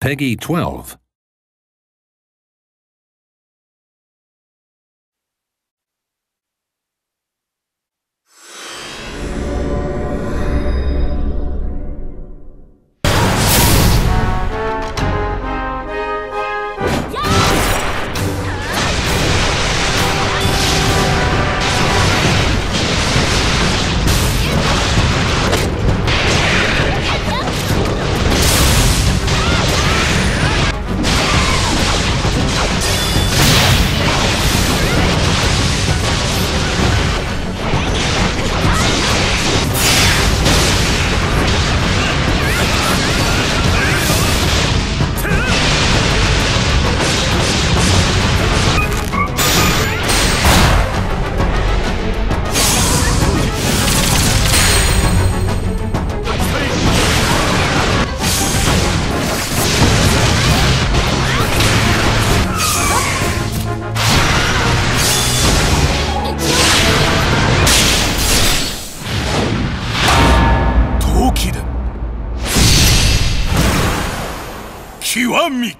Peggy 12. 極み